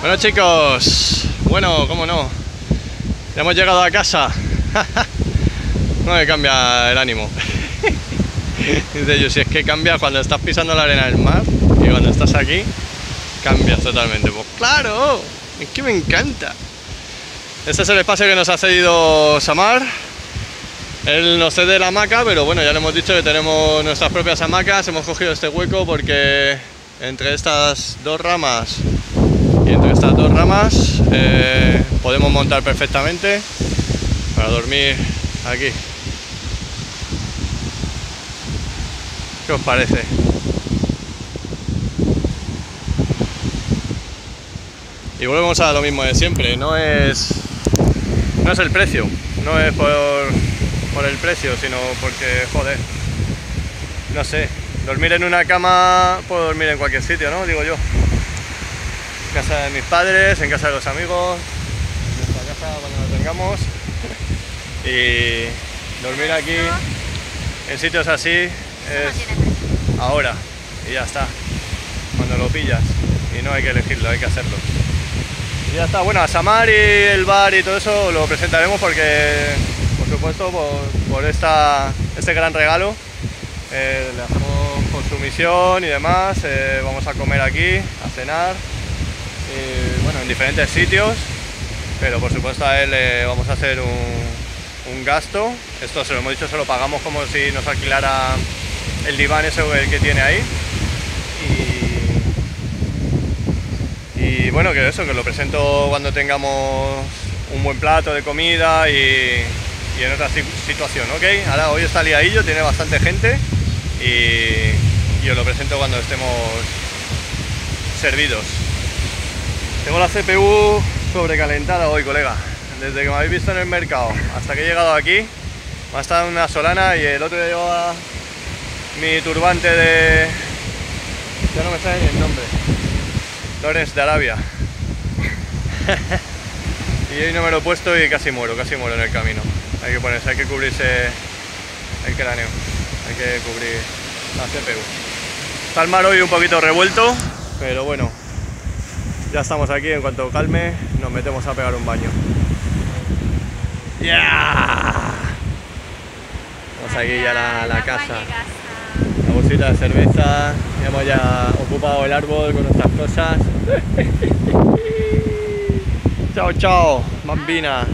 Bueno chicos, bueno, cómo no, ya hemos llegado a casa. no me cambia el ánimo. Dice yo, si es que cambia cuando estás pisando la arena del mar y cuando estás aquí, cambias totalmente. Pues claro, es que me encanta. Este es el espacio que nos ha cedido Samar. Él nos cede la hamaca, pero bueno, ya le hemos dicho que tenemos nuestras propias hamacas. Hemos cogido este hueco porque entre estas dos ramas y entre estas dos ramas eh, podemos montar perfectamente para dormir aquí. ¿Qué os parece? Y volvemos a lo mismo de siempre, no es, no es el precio, no es por, por el precio, sino porque, joder, no sé, dormir en una cama puedo dormir en cualquier sitio, ¿no? Digo yo casa de mis padres, en casa de los amigos, en nuestra casa cuando nos tengamos. Y dormir aquí en sitios así es ahora y ya está. Cuando lo pillas y no hay que elegirlo, hay que hacerlo. Y ya está, bueno, a Samar y el bar y todo eso lo presentaremos porque, por supuesto, por, esta, este gran regalo eh, le hacemos con su misión y demás. Eh, vamos a comer aquí, a cenar bueno, en diferentes sitios, pero por supuesto a él le vamos a hacer un, gasto. Esto se lo hemos dicho, se lo pagamos como si nos alquilara el diván ese que tiene ahí. Y, bueno, que eso, que lo presento cuando tengamos un buen plato de comida y, en otra situación, ¿ok? Ahora hoy está liadillo, tiene bastante gente y, y os lo presento cuando estemos servidos. Tengo la CPU sobrecalentada hoy, colega. Desde que me habéis visto en el mercado hasta que he llegado aquí, me ha estado una solana y el otro día llevaba mi turbante de... Ya no me sale ni el nombre. Lawrence de Arabia. y hoy no me lo he puesto y casi muero, casi muero en el camino. Hay que ponerse, hay que cubrirse el cráneo. Hay que cubrir la CPU. Está el mar hoy un poquito revuelto, pero bueno, ya estamos aquí, en cuanto calme nos metemos a pegar un baño. ¡Ya! Vamos aquí ya a la, casa. La bolsita de cerveza. Ya hemos ya ocupado el árbol con nuestras cosas. chao, chao, bambina.